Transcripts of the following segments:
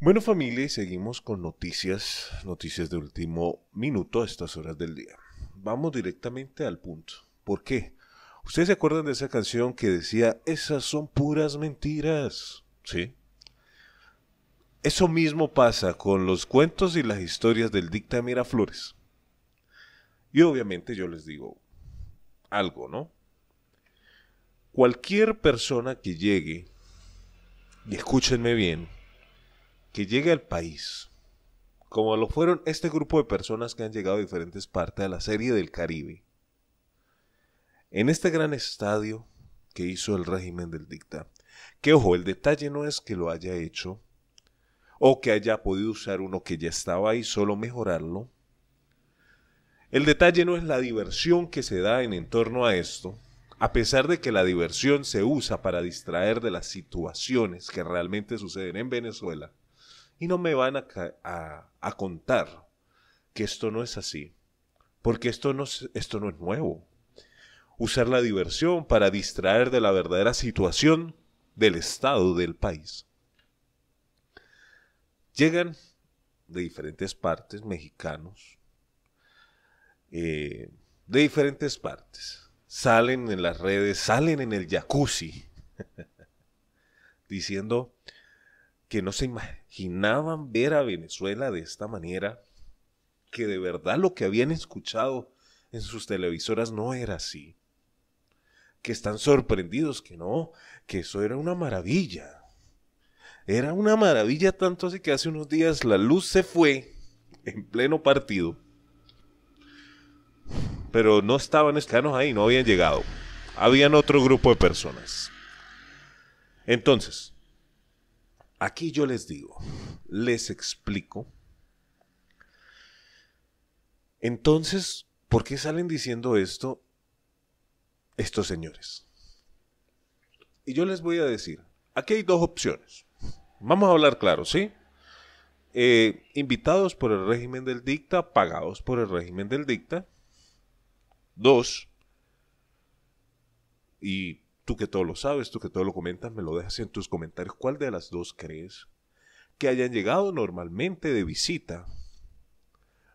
Bueno familia, y seguimos con noticias, noticias de último minuto a estas horas del día. Vamos directamente al punto. ¿Por qué? ¿Ustedes se acuerdan de esa canción que decía, esas son puras mentiras? ¿Sí? Eso mismo pasa con los cuentos y las historias del dicta Miraflores. Y obviamente yo les digo algo, ¿no? Cualquier persona que llegue, y escúchenme bien, que llegue al país, como lo fueron este grupo de personas que han llegado a diferentes partes de la serie del Caribe, en este gran estadio que hizo el régimen del dicta, que ojo, el detalle no es que lo haya hecho o que haya podido usar uno que ya estaba ahí, solo mejorarlo. El detalle no es la diversión que se da en torno a esto, a pesar de que la diversión se usa para distraer de las situaciones que realmente suceden en Venezuela, y no me van a, contar que esto no es así, porque esto no, esto no es nuevo. Usar la diversión para distraer de la verdadera situación del Estado del país. Llegan de diferentes partes mexicanos, eh, de diferentes partes. Salen en las redes, salen en el jacuzzi, diciendo que no se imaginaban ver a Venezuela de esta manera, que de verdad lo que habían escuchado en sus televisoras no era así, que están sorprendidos, que no, que eso era una maravilla. Era una maravilla tanto así que hace unos días la luz se fue en pleno partido. Pero no estaban escanos ahí, no habían llegado. Habían otro grupo de personas. Entonces, Aquí yo les digo, les explico. Entonces, ¿por qué salen diciendo esto estos señores? Y yo les voy a decir, aquí hay dos opciones. Vamos a hablar claro, ¿sí? Eh, invitados por el régimen del dicta, pagados por el régimen del dicta. Dos, y Tú que todo lo sabes, tú que todo lo comentas, me lo dejas en tus comentarios. ¿Cuál de las dos crees que hayan llegado normalmente de visita?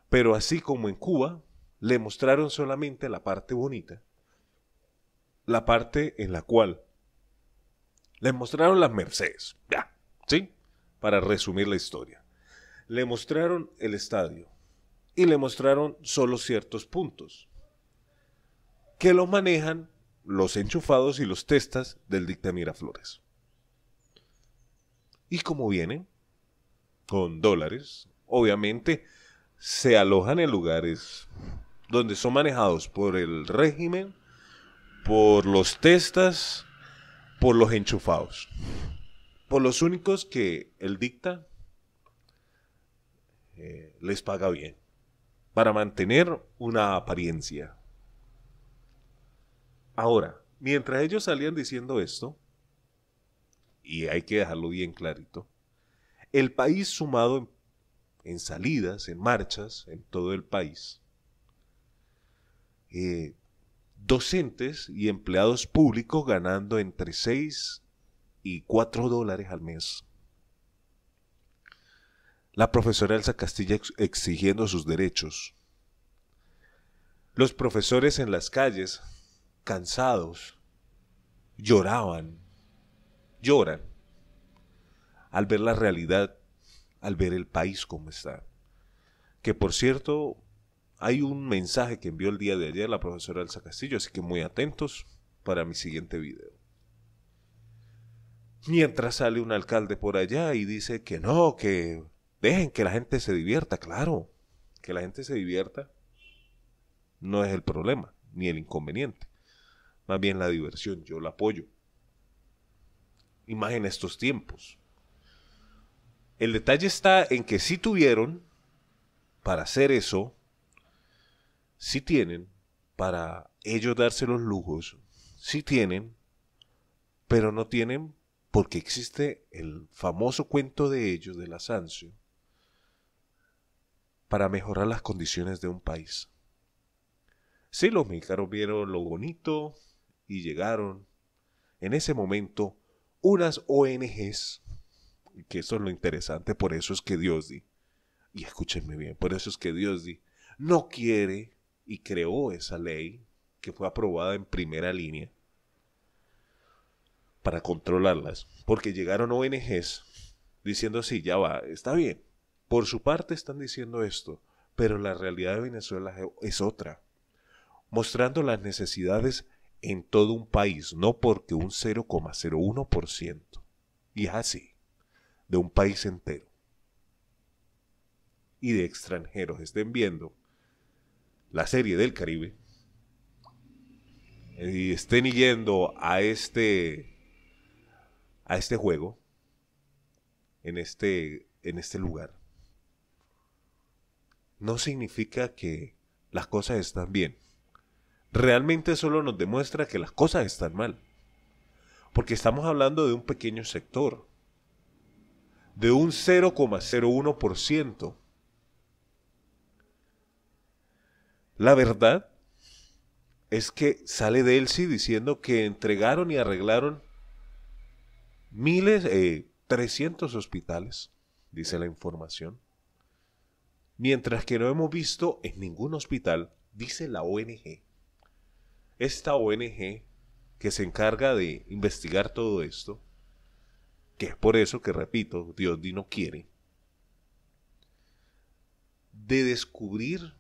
Pero así como en Cuba, le mostraron solamente la parte bonita. La parte en la cual le mostraron las Mercedes. Ya, ¿sí? Para resumir la historia. Le mostraron el estadio y le mostraron solo ciertos puntos que lo manejan los enchufados y los testas del dicta Miraflores. Y como vienen con dólares, obviamente se alojan en lugares donde son manejados por el régimen, por los testas, por los enchufados, por los únicos que el dicta eh, les paga bien, para mantener una apariencia. Ahora, mientras ellos salían diciendo esto, y hay que dejarlo bien clarito, el país sumado en, salidas, en marchas, en todo el país, eh, docentes y empleados públicos ganando entre 6 y 4 dólares al mes. La profesora Elsa Castilla exigiendo sus derechos. Los profesores en las calles cansados, lloraban, lloran al ver la realidad, al ver el país como está. Que por cierto, hay un mensaje que envió el día de ayer la profesora Elsa Castillo, así que muy atentos para mi siguiente video. Mientras sale un alcalde por allá y dice que no, que dejen que la gente se divierta, claro, que la gente se divierta no es el problema ni el inconveniente más bien la diversión, yo la apoyo. Y más en estos tiempos. El detalle está en que si tuvieron para hacer eso, si tienen para ellos darse los lujos, si tienen, pero no tienen porque existe el famoso cuento de ellos, de la Sancio, para mejorar las condiciones de un país. Sí, los mexicanos vieron lo bonito, y llegaron en ese momento unas ONGs, que eso es lo interesante, por eso es que Dios di, y escúchenme bien, por eso es que Dios di, no quiere y creó esa ley que fue aprobada en primera línea para controlarlas, porque llegaron ONGs diciendo sí, ya va, está bien. Por su parte están diciendo esto, pero la realidad de Venezuela es otra, mostrando las necesidades en todo un país, no porque un 0,01%, y es así, de un país entero, y de extranjeros estén viendo la serie del Caribe y estén yendo a este a este juego en este en este lugar no significa que las cosas están bien. Realmente solo nos demuestra que las cosas están mal. Porque estamos hablando de un pequeño sector, de un 0,01%. La verdad es que sale Delcy diciendo que entregaron y arreglaron miles, eh, 300 hospitales, dice la información. Mientras que no hemos visto en ningún hospital, dice la ONG. Esta ONG que se encarga de investigar todo esto, que es por eso que repito, Dios no quiere, de descubrir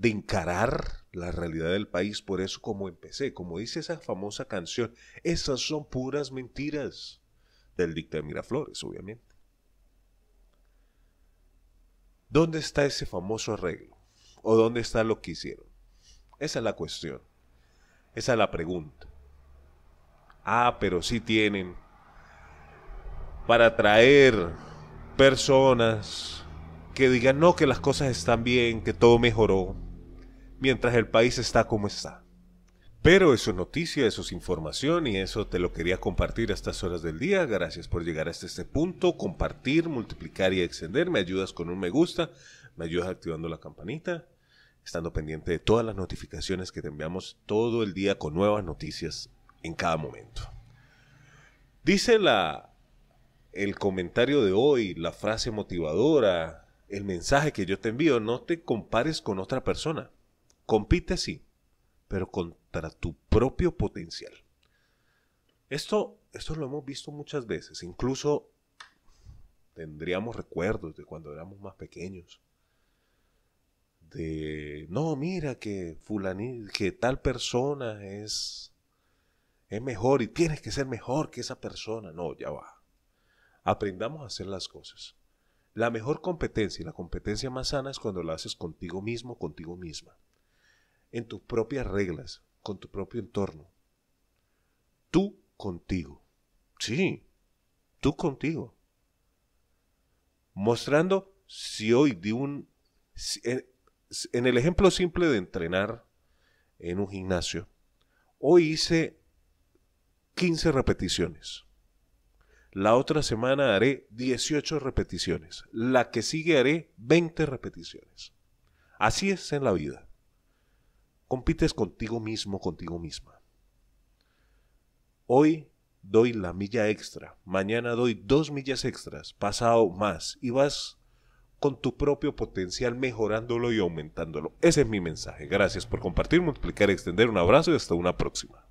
de encarar la realidad del país. Por eso como empecé, como dice esa famosa canción, esas son puras mentiras del dicta de Miraflores, obviamente. ¿Dónde está ese famoso arreglo? ¿O dónde está lo que hicieron? Esa es la cuestión. Esa es la pregunta. Ah, pero sí tienen para traer personas que digan no, que las cosas están bien, que todo mejoró, mientras el país está como está. Pero eso es noticia, eso es información y eso te lo quería compartir a estas horas del día. Gracias por llegar hasta este punto, compartir, multiplicar y extender. Me ayudas con un me gusta, me ayudas activando la campanita, estando pendiente de todas las notificaciones que te enviamos todo el día con nuevas noticias en cada momento. Dice la el comentario de hoy, la frase motivadora, el mensaje que yo te envío, no te compares con otra persona. Compite sí, pero contra tu propio potencial. Esto, esto lo hemos visto muchas veces, incluso tendríamos recuerdos de cuando éramos más pequeños. De, no, mira que fulani, que tal persona es, es mejor y tienes que ser mejor que esa persona. No, ya va. Aprendamos a hacer las cosas. La mejor competencia y la competencia más sana es cuando la haces contigo mismo, contigo misma en tus propias reglas, con tu propio entorno. Tú contigo. Sí, tú contigo. Mostrando si hoy de un... en el ejemplo simple de entrenar en un gimnasio, hoy hice 15 repeticiones. La otra semana haré 18 repeticiones. La que sigue haré 20 repeticiones. Así es en la vida. Compites contigo mismo, contigo misma. Hoy doy la milla extra, mañana doy dos millas extras, pasado más, y vas con tu propio potencial mejorándolo y aumentándolo. Ese es mi mensaje. Gracias por compartir, multiplicar, extender. Un abrazo y hasta una próxima.